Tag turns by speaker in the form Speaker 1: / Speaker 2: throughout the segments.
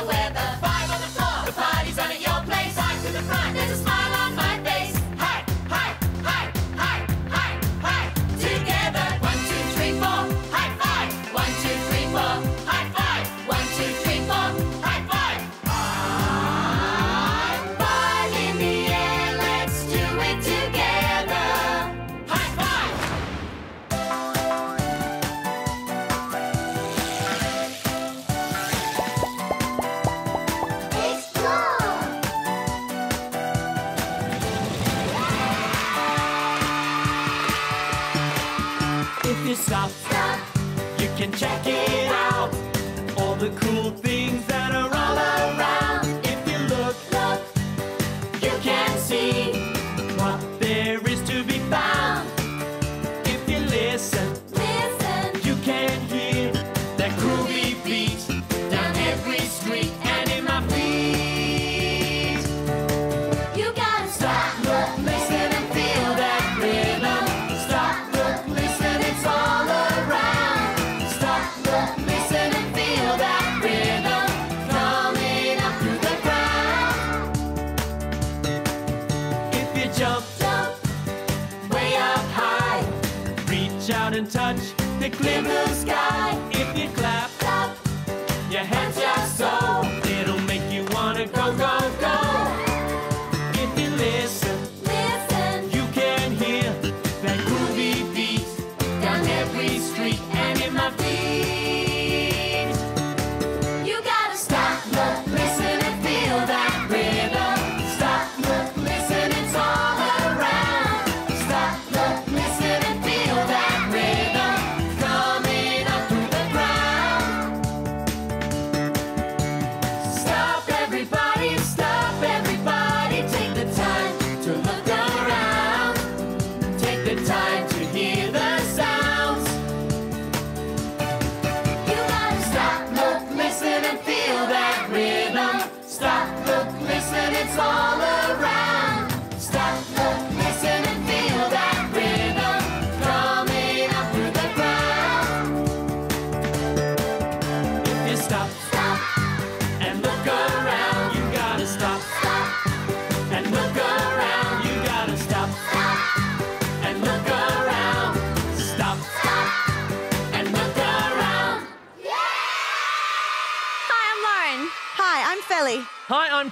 Speaker 1: the weather.
Speaker 2: Clear blue sky.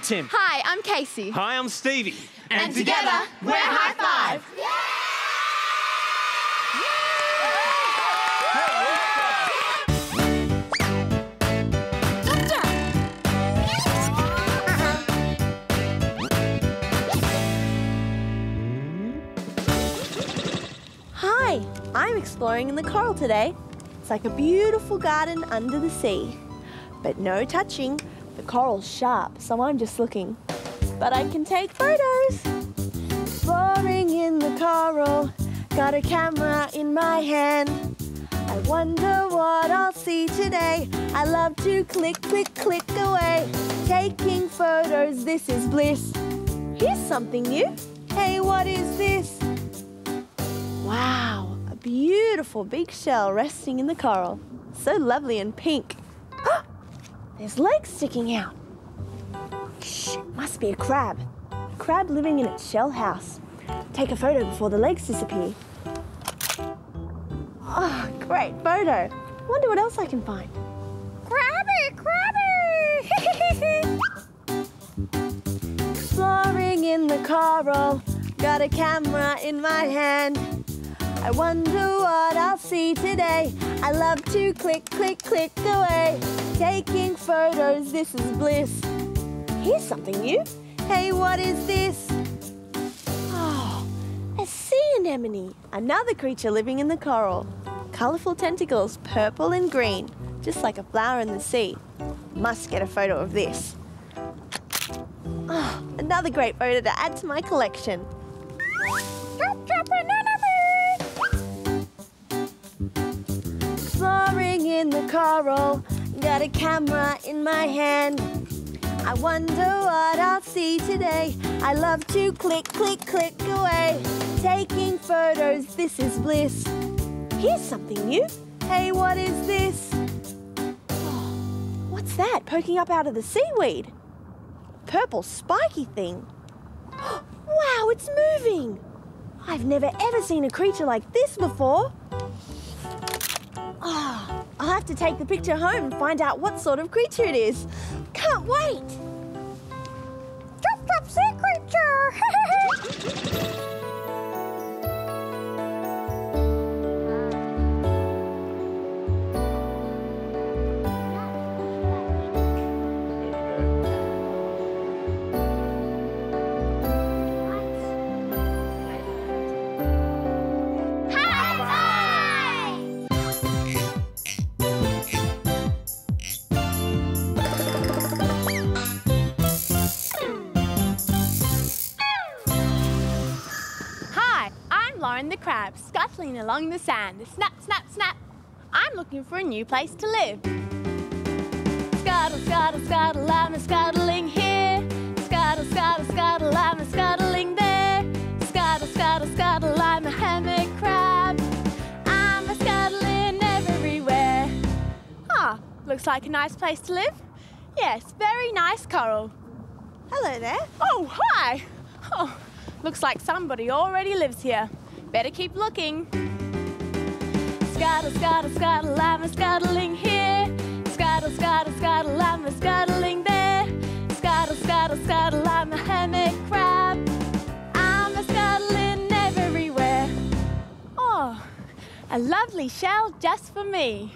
Speaker 3: Tim.
Speaker 4: Hi, I'm Casey.
Speaker 3: Hi, I'm Stevie.
Speaker 4: And together, we're High Five. Yeah!
Speaker 5: Hi, I'm exploring in the coral today. It's like a beautiful garden under the sea. But no touching. The coral's sharp, so I'm just looking. But I can take photos. Exploring in the coral, got a camera in my hand. I wonder what I'll see today. I love to click, click, click away. Taking photos, this is bliss. Here's something new. Hey, what is this? Wow, a beautiful big shell resting in the coral. So lovely and pink. Oh, There's legs sticking out. Shh, must be a crab. A crab living in its shell house. Take a photo before the legs disappear. Oh, great photo. Wonder what else I can find. Crabby, crabby! Exploring in the coral, got a camera in my hand. I wonder what I'll see today. I love to click, click, click away. Taking photos, this is bliss. Here's something new. Hey, what is this? Oh, a sea anemone. Another creature living in the coral. Colourful tentacles, purple and green, just like a flower in the sea. Must get a photo of this. Oh, another great photo to add to my collection. Drop, drop an Exploring in the coral, got a camera in my hand. I wonder what I'll see today. I love to click, click, click away. Taking photos, this is bliss. Here's something new. Hey, what is this? What's that poking up out of the seaweed? Purple spiky thing. Wow, it's moving! I've never ever seen a creature like this before. Have to take the picture home and find out what sort of creature it is. Can't wait!
Speaker 1: Scuttling along the sand. Snap, snap, snap. I'm looking for a new place to live. Scuttle, scuttle, scuttle, I'm a scuttling here. Scuttle, scuttle, scuttle, I'm a scuttling there. Scuttle, scuttle, scuttle, I'm a hermit crab. I'm a scuttling everywhere. Ah, looks like a nice place to live. Yes, very nice coral.
Speaker 5: Hello there.
Speaker 1: Oh, hi! Oh, looks like somebody already lives here. Better keep looking. Scuttle, scuttle, scuttle, I'm a scuttling here. Scuttle, scuttle, scuttle, I'm a scuttling there. Scuttle, scuttle, scuttle, I'm a hermit crab. I'm a scuttling everywhere. Oh, a lovely shell just for me.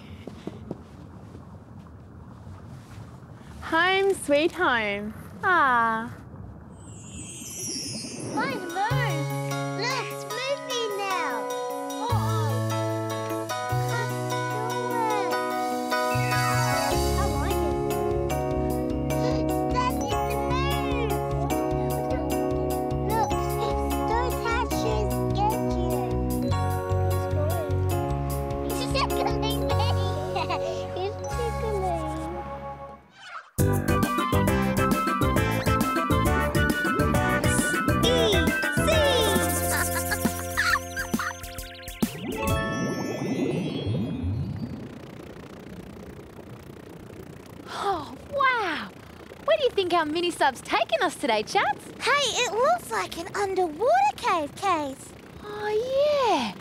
Speaker 1: Home, sweet home. Ah.
Speaker 4: Find
Speaker 1: our mini sub's taking us today, Chats?
Speaker 4: Hey, it looks like an underwater cave Casey.
Speaker 1: Oh, yeah.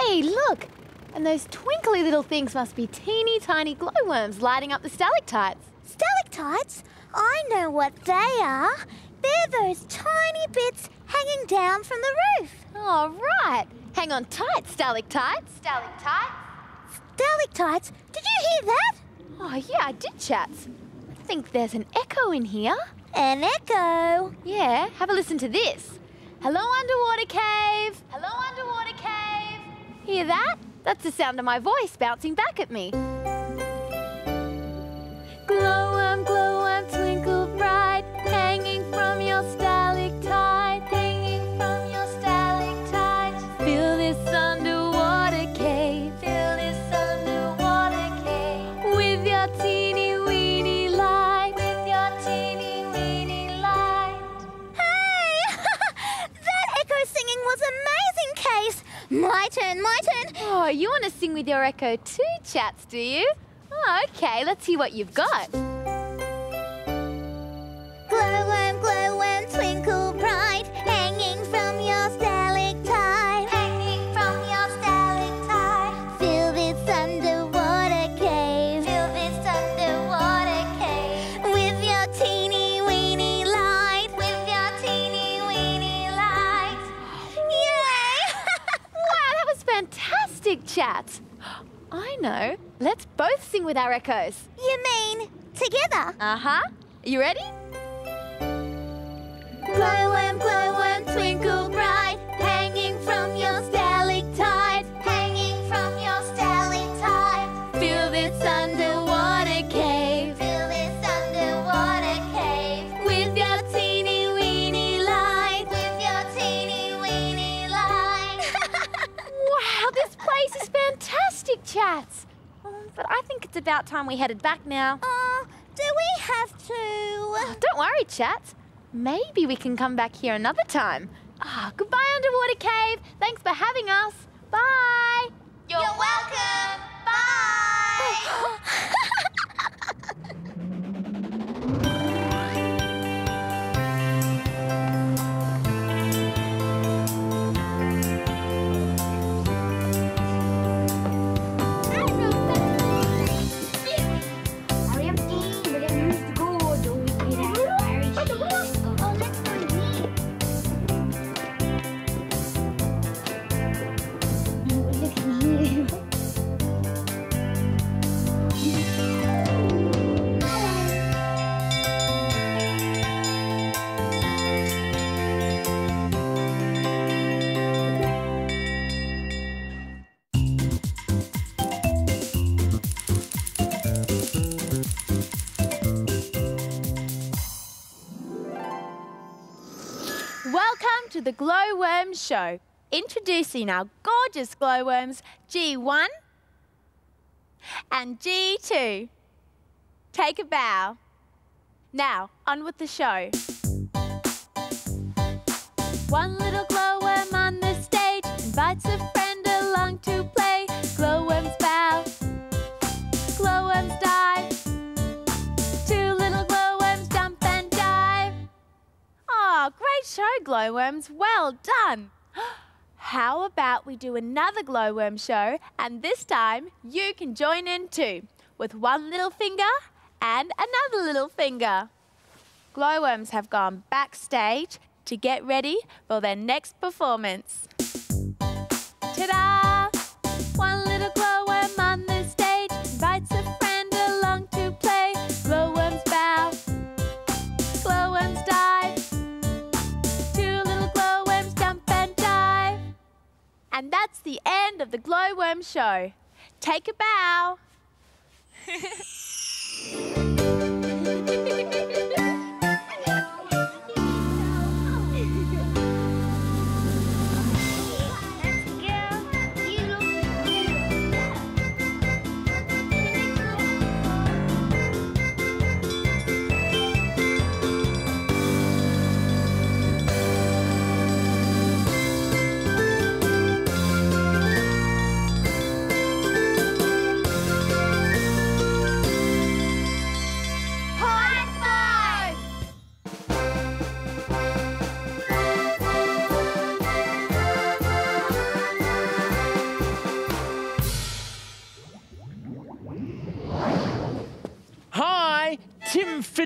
Speaker 1: Hey, look. And those twinkly little things must be teeny tiny glowworms lighting up the stalactites.
Speaker 4: Stalactites? I know what they are. They're those tiny bits hanging down from the roof.
Speaker 1: All right. Hang on tight, stalactites. Stalactites?
Speaker 4: Stalactites? Did you hear that?
Speaker 1: Oh, yeah, I did, Chats. I think there's an echo in here.
Speaker 4: An echo.
Speaker 1: Yeah, have a listen to this. Hello, underwater cave. Hello, underwater cave. Hear that? That's the sound of my voice bouncing back at me. Glowworm, glowworm, twinkle bright, hanging from your stalactite, you want to sing with your echo too, chats, do you? Oh, okay, let's see what you've got. Know. Let's both sing with our echoes.
Speaker 4: you mean together?
Speaker 1: Uh huh. You ready?
Speaker 4: Twinkle bright,
Speaker 1: about time we headed back now.
Speaker 4: Oh, do we have to?
Speaker 1: Oh, don't worry, chats. Maybe we can come back here another time. Ah, goodbye, underwater cave. Thanks for having us. Bye.
Speaker 4: You're welcome.
Speaker 1: The Glowworm Show. Introducing our gorgeous glowworms, G1 and G2. Take a bow. Now, on with the show. One little glowworm on the stage invites a friend show, glowworms. Well done. How about we do another glowworm show and this time you can join in too with one little finger and another little finger. Glowworms have gone backstage to get ready for their next performance. Ta-da! That's the end of the glowworm show. Take a bow.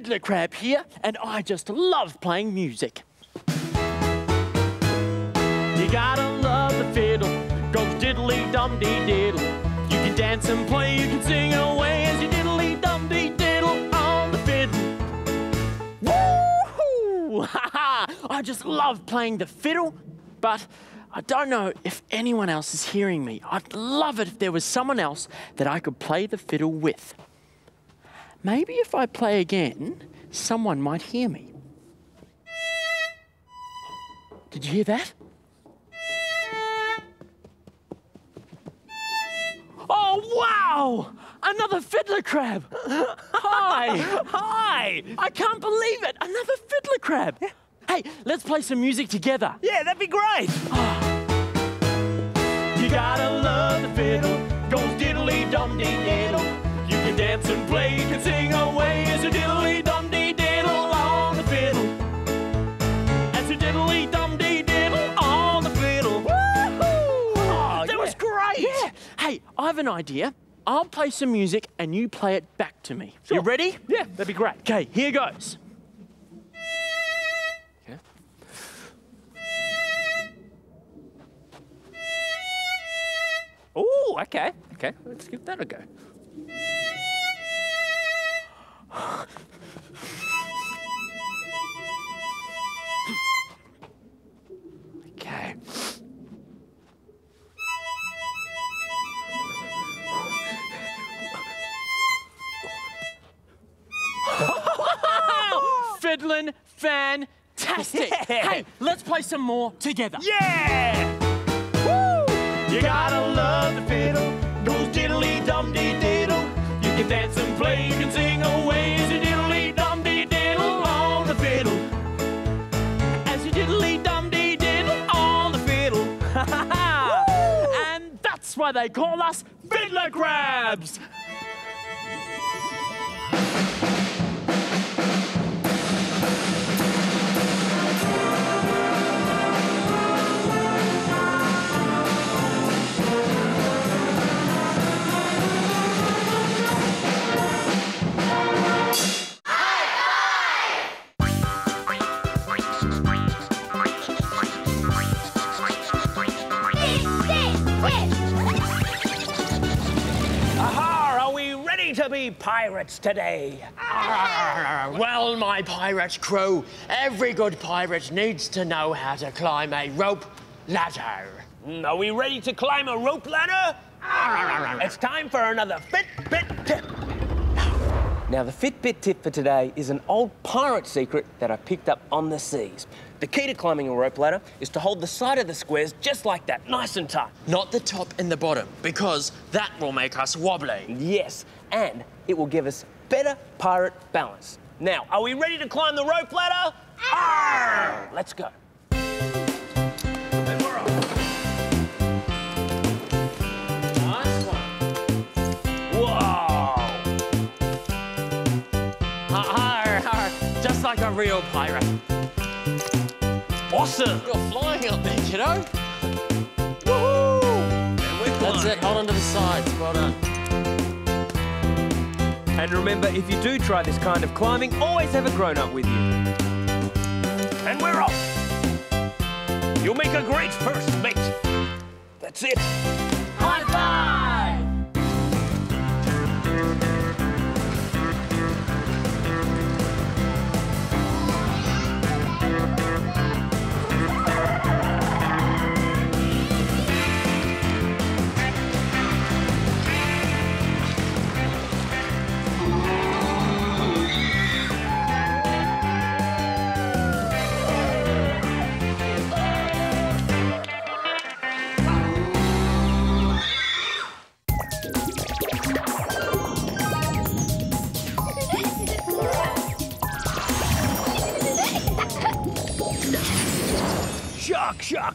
Speaker 2: Tim Fiddlercrab here, and I just love playing music. You gotta love the fiddle, goes diddly dum dee diddle. You can dance and play, you can sing away as you diddly dum dee diddle on the fiddle. Woohoo! Ha ha! I just love playing the fiddle, but I don't know if anyone else is hearing me. I'd love it if there was someone else that I could play the fiddle with. Maybe if I play again, someone might hear me. Did you hear that? Oh, wow! Another fiddler crab! Hi! Hi! I can't believe it! Another fiddler crab! Hey, let's play some music together.
Speaker 3: Yeah, that'd be great. Ah.
Speaker 2: You gotta love the fiddle, goes diddly dum dee diddle. Can dance and play, you can sing away as you diddly dum dee diddle on the fiddle. As you diddly dum dee diddle on the fiddle. Woohoo! Ah, that was great. Yeah. Hey, I have an idea. I'll play some music and you play it back to me. You ready?
Speaker 3: Yeah, that'd be great.
Speaker 2: Okay, here goes. Okay.
Speaker 3: Oh, okay. Okay, let's give that a go.
Speaker 2: Okay. Fiddling fantastic. Hey, let's play some more together.
Speaker 3: Yeah!
Speaker 2: You gotta love the fiddle, goes diddly dum dee diddle. You can dance and play, you can sing away as you diddly dum dee diddle on the fiddle. As you diddly dum dee diddle on the fiddle. and that's why they call us fiddler crabs.
Speaker 3: Ready pirates today?
Speaker 2: Well, my pirate crew, every good pirate needs to know how to climb a rope ladder.
Speaker 3: Mm, Are we ready to climb a rope ladder? It's time for another Fitbit tip.
Speaker 6: Now, the Fitbit tip for today is an old pirate secret that I picked up on the seas.
Speaker 3: The key to climbing a rope ladder is to hold the side of the squares just like that, nice and tight.
Speaker 6: Not the top and the bottom, because that will make us wobbly.
Speaker 3: Yes, and it will give us better pirate balance. Now, are we ready to climb the rope ladder? Arr! Let's go. And we're off.
Speaker 6: Nice one.
Speaker 3: Whoa!
Speaker 6: Har, har, just like a real pirate.
Speaker 3: Awesome!
Speaker 6: You're flying up there, kiddo.
Speaker 3: And we're
Speaker 6: That's it. Hold on to the sides. Well done.
Speaker 3: And remember, if you do try this kind of climbing, always have a grown-up with you. And we're off. You'll make a great first mate. That's it.
Speaker 7: High five!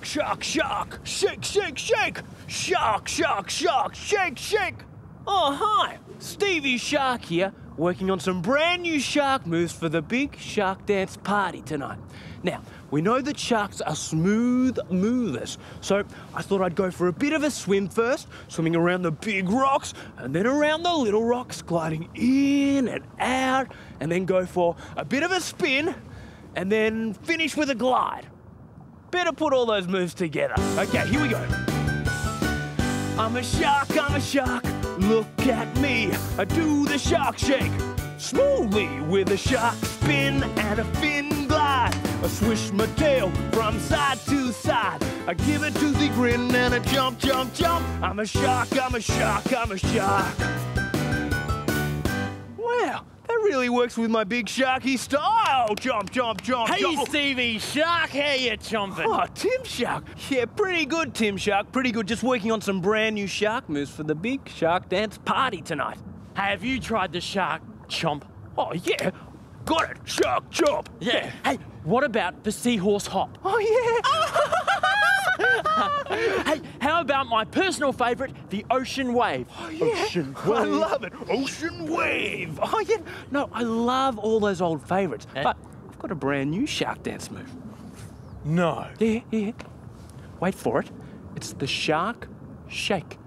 Speaker 3: Shark, shark, shark, shark. Shake, shake, shake. Shark, shark, shark, shake, shake. Oh, hi. Stevie Shark here, working on some brand new shark moves for the big shark dance party tonight. Now, we know that sharks are smooth movers, so I thought I'd go for a bit of a swim first, swimming around the big rocks, and then around the little rocks, gliding in and out, and then go for a bit of a spin, and then finish with a glide. Better put all those moves together. Okay, here we go. I'm a shark, I'm a shark. Look at me. I do the shark shake. Smoothly with a shark spin and a fin glide. I swish my tail from side to side. I give a toothy grin and a jump, jump, jump. I'm a shark, I'm a shark, I'm a shark. That really works with my big sharky style. Jump, jump, jump,
Speaker 2: Hey,
Speaker 3: jump.
Speaker 2: Stevie Shark, how you chomping?
Speaker 3: Oh, Tim Shark. Yeah, pretty good, Tim Shark. Pretty good. Just working on some brand new shark moves for the big shark dance party tonight.
Speaker 2: Have you tried the shark chomp?
Speaker 3: Oh, yeah. Got it. Shark chomp.
Speaker 2: Yeah. Hey, what about the seahorse hop?
Speaker 3: Oh, yeah.
Speaker 2: Hey, how about my personal favourite, the ocean wave? Ocean wave.
Speaker 3: I love it. Ocean wave. Oh, yeah. No, I love all those old favourites.
Speaker 2: Eh?
Speaker 3: But I've got a brand new shark dance move.
Speaker 2: No.
Speaker 3: Yeah, yeah. Wait for it. It's the shark shake.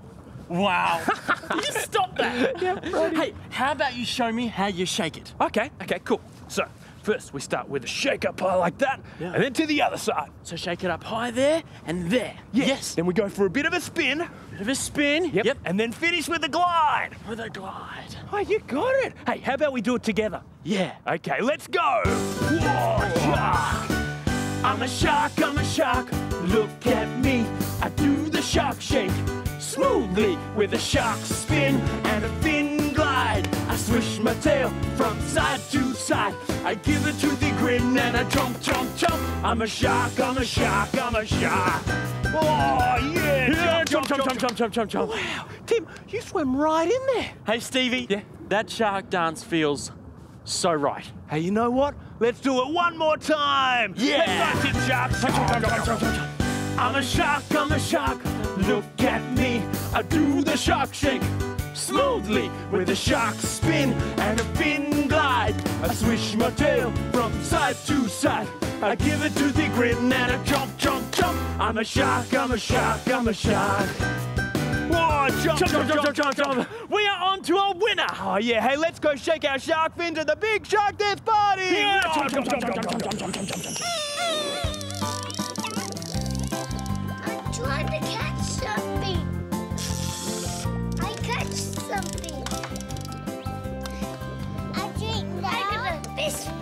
Speaker 2: Wow. you stop that. Yeah, Hey, how about you show me how you shake it?
Speaker 3: Okay, okay, cool. So, first we start with a shake up high like that,
Speaker 2: Yeah.
Speaker 3: and then to the other side.
Speaker 2: So shake it up high there and there. Yes.
Speaker 3: Then we go for a bit of a spin.
Speaker 2: Bit of a spin.
Speaker 3: Yep. And then finish with a glide.
Speaker 2: With a glide.
Speaker 3: Oh, you got it. Hey, how about we do it together?
Speaker 2: Yeah.
Speaker 3: Okay, let's go. Whoa, shark. I'm a shark, I'm a shark. Look at me. I do the shark shake. Smoothly with a shark spin and a fin. I swish my tail from side to side. I give a toothy grin and a jump, jump, jump. I'm a shark, I'm a shark, I'm a shark. Oh, yeah.
Speaker 2: Yeah, jump, jump, jump, jump, jump, jump, jump.
Speaker 3: Wow, Tim, you swam right in there.
Speaker 2: Hey, Stevie.
Speaker 3: Yeah?
Speaker 2: That shark dance feels so right.
Speaker 3: Hey, you know what? Let's do it one more time.
Speaker 2: Yeah.
Speaker 3: Let's go, Tim Shark. I'm a shark, I'm a shark. Look at me. I do the shark shake. Smoothly with a shark spin and a fin glide. I swish my tail from side to side. I give a toothy grin and a jump, jump, jump. I'm a shark, I'm a shark, I'm a shark. Whoa, jump, jump, jump, jump, jump, jump.
Speaker 2: We are on to a winner.
Speaker 3: Oh yeah, hey, let's go shake our shark fins at the big shark dance party!
Speaker 2: Yeah,
Speaker 3: Oh,
Speaker 2: jump, jump, jump, jump, jump, jump, jump, jump, jump.
Speaker 4: I'm trying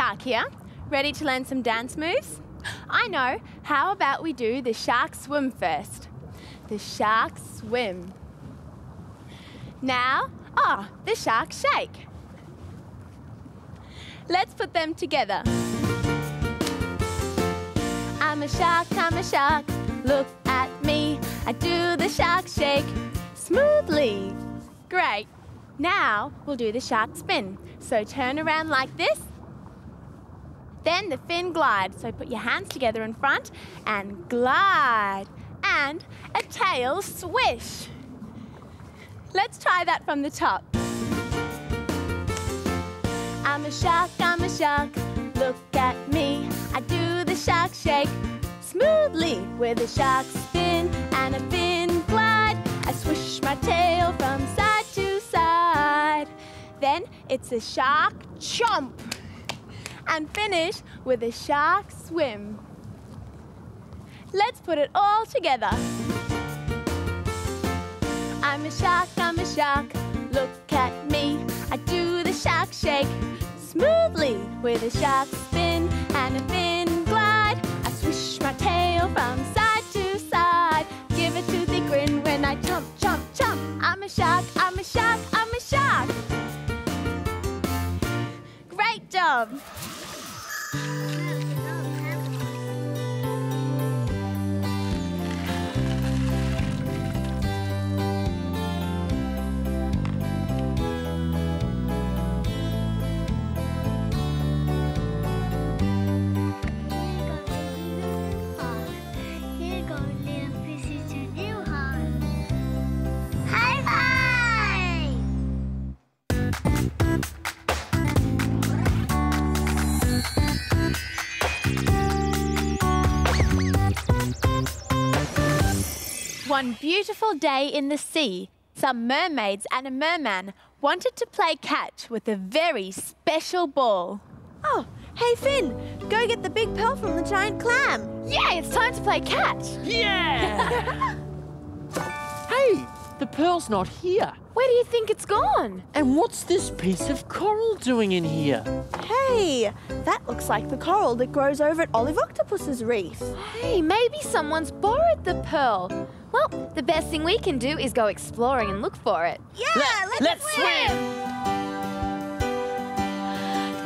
Speaker 1: Shark here. Ready to learn some dance moves? I know. How about we do the shark swim first? The shark swim. Now, ah, the shark shake. Let's put them together. I'm a shark, I'm a shark. Look at me. I do the shark shake smoothly. Great. Now we'll do the shark spin. So turn around like this. Then the fin glide. So put your hands together in front and glide. And a tail swish. Let's try that from the top. I'm a shark, I'm a shark. Look at me. I do the shark shake smoothly with a shark spin and a fin glide. I swish my tail from side to side. Then it's a shark chomp. And finish with a shark swim. Let's put it all together. I'm a shark, I'm a shark. Look at me. I do the shark shake smoothly with a shark spin and a fin glide. I swish my tail from side to side. Give a toothy grin when I jump, jump, jump. I'm a shark, I'm a shark, I'm a shark. Great job. One beautiful day in the sea, some mermaids and a merman wanted to play catch with a very special ball.
Speaker 5: Oh, hey Finn, go get the big pearl from the giant clam.
Speaker 1: Yay, it's time to play catch!
Speaker 2: Yeah! hey, the pearl's not here.
Speaker 1: Where do you think it's gone?
Speaker 2: And what's this piece of coral doing in here?
Speaker 5: Hey, that looks like the coral that grows over at Olive Octopus's reef.
Speaker 1: Hey, maybe someone's borrowed the pearl. Well, the best thing we can do is go exploring and look for it.
Speaker 5: Yeah, let's, swim!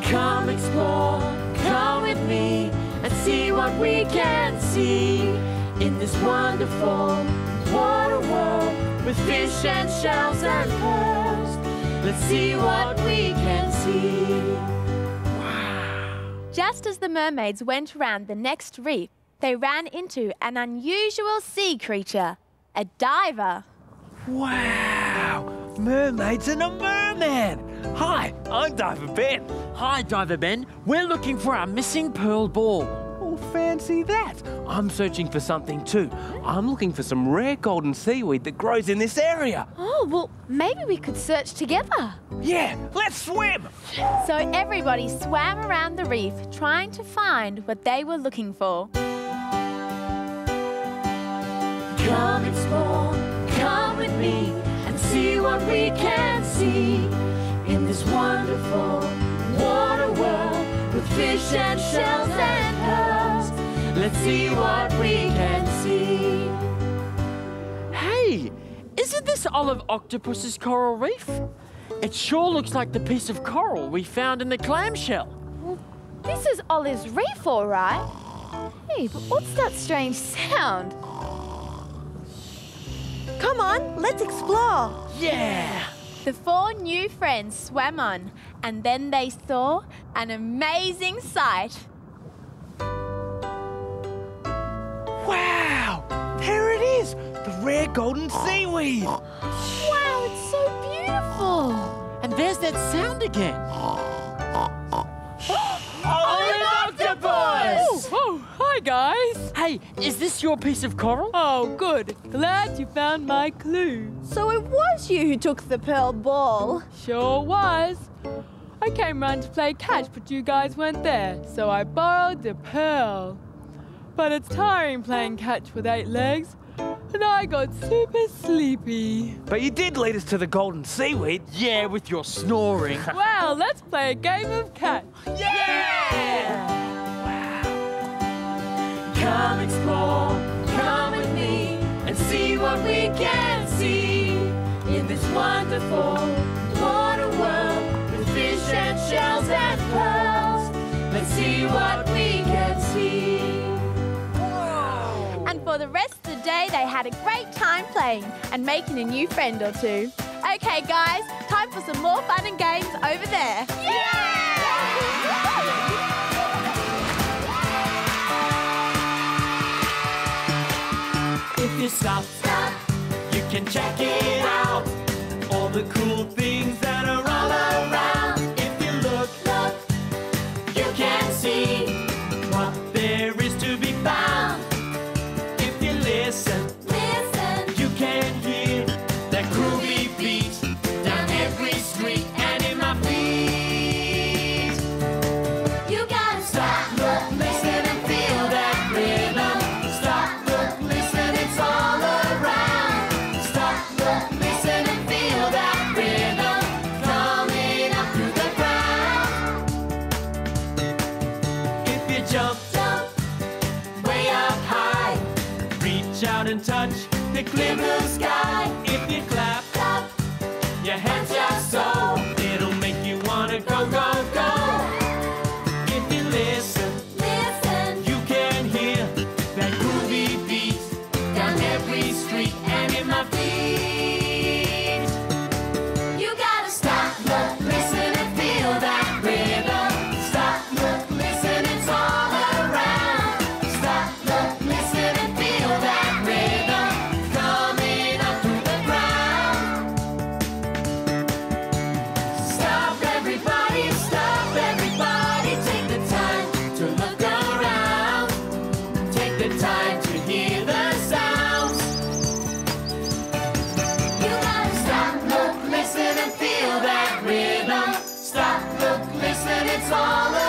Speaker 2: Come explore, come with me and see what we can see in this wonderful water world with fish and shells and pearls. Let's see what we can see. Wow.
Speaker 1: Just as the mermaids went around the next reef, they ran into an unusual sea creature, a diver.
Speaker 3: Wow! Mermaids and a merman! Hi, I'm Diver Ben.
Speaker 2: Hi, Diver Ben. We're looking for our missing pearl ball.
Speaker 3: Fancy that! I'm searching for something too. I'm looking for some rare golden seaweed that grows in this area.
Speaker 1: Oh, well, maybe we could search together.
Speaker 3: Yeah, let's swim!
Speaker 1: So everybody swam around the reef trying to find what they were looking for.
Speaker 2: Come explore, come with me and see what we can see in this wonderful water world with fish and shells and pearls. Let's see what we can see. Hey, isn't this Olive Octopus's coral reef? It sure looks like the piece of coral we found in the clamshell.
Speaker 1: This is Olive's reef, all right. Hey, but what's that strange sound?
Speaker 5: Come on, let's explore.
Speaker 2: Yeah!
Speaker 1: The four new friends swam on, and then they saw an amazing sight.
Speaker 3: Wow! There it is! The rare golden seaweed!
Speaker 1: Wow, it's so beautiful!
Speaker 2: And there's that sound again.
Speaker 3: Octopus!
Speaker 8: Oh, hi guys!
Speaker 2: Hey, is this your piece of coral?
Speaker 8: Oh, good. Glad you found my clue.
Speaker 5: So it was you who took the pearl ball.
Speaker 8: Sure was. I came round to play catch, but you guys weren't there, so I borrowed the pearl. But it's tiring playing catch with eight legs.
Speaker 9: and I got super sleepy.
Speaker 3: But you did lead us to the golden seaweed.
Speaker 10: Yeah, with your snoring.
Speaker 9: Well, let's play a game of catch. Yeah! yeah! Wow.
Speaker 2: Come explore, come with me, and see what we can see in this wonderful water world with fish and shells and pearls. Let's see what
Speaker 1: the rest of the day, they had a great time playing and making a new friend or two. Okay, guys, time for some more fun and games over there.
Speaker 2: If you stop, stop, you can check it out. All the cool things clear blue sky. It's all